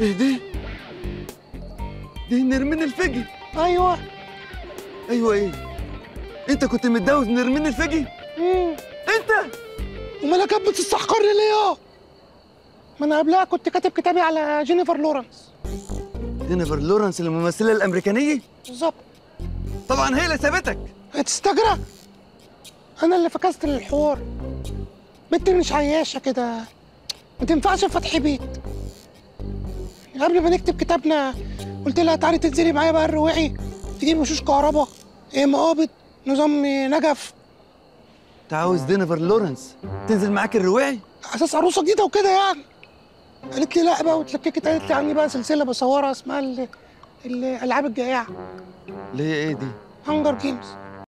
إيه دي؟ دي نرمين الفجي أيوه أيوه إيه؟ أنت كنت متجوز نرمين الفجي؟ مم. أنت؟ أمال كانت بتستحقرني ليه ما أنا قبلها كنت كاتب كتابي على جينيفر لورنس جينيفر لورنس الممثلة الأمريكانية؟ بالظبط طبعا هي اللي سابتك هتستجرى أنا اللي فكست الحوار بنت مش عياشة كده ما تنفعش في فتح بيت قبل ما نكتب كتابنا قلت لها تعالي تنزلي معايا بقى الرواعي تجيب وشوش كهرباء إيه مقابض نظام نجف. انت عاوز جينيفر لورنس؟ تنزل معاك الرواعي؟ أساس عروسة جديدة وكده يعني. قالت لي لا بقى واتلككت قالت لي عندي بقى سلسلة بصورها اسمها ال- الألعاب الجائعة. اللي هي إيه دي؟ Hunger Games